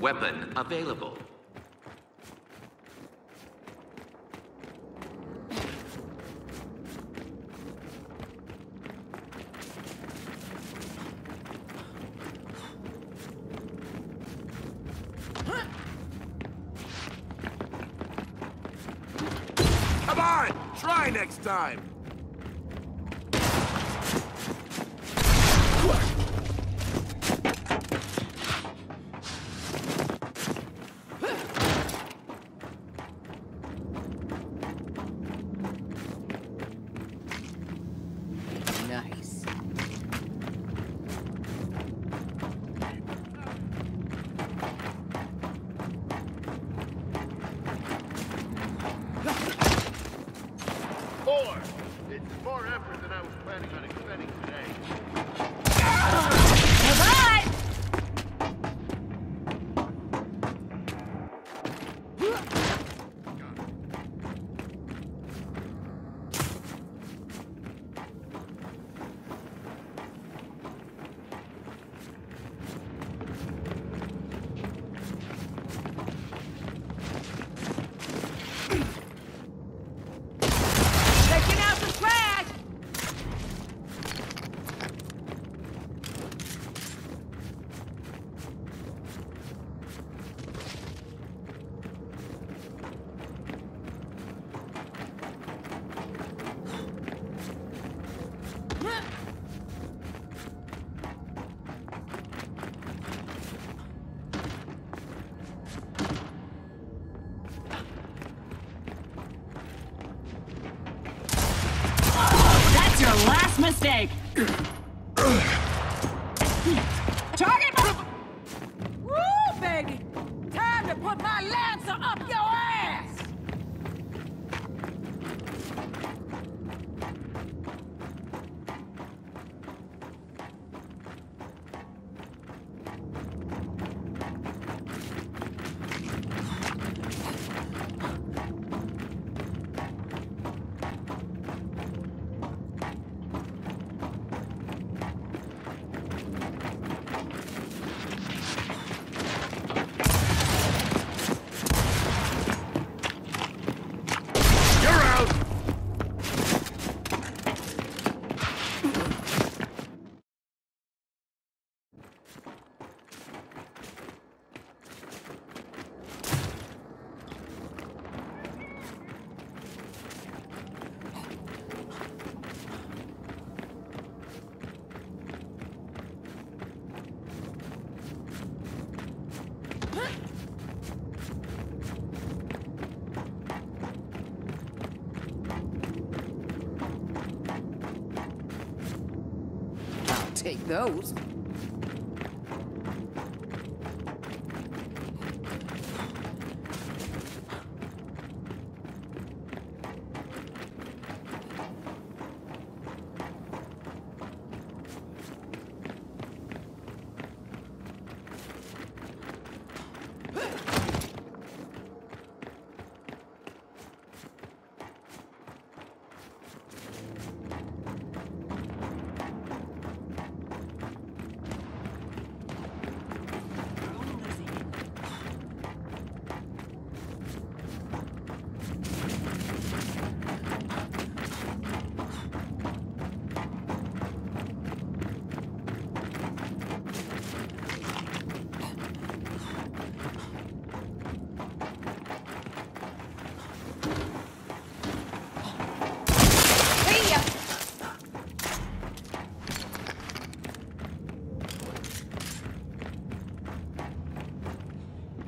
Weapon available. Come on! Try next time! Four. It's more effort than I was planning on expending today. Mistake! Take those.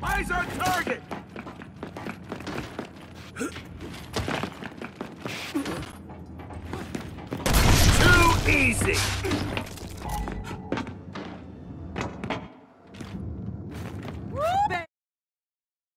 Eyes on target! Too easy!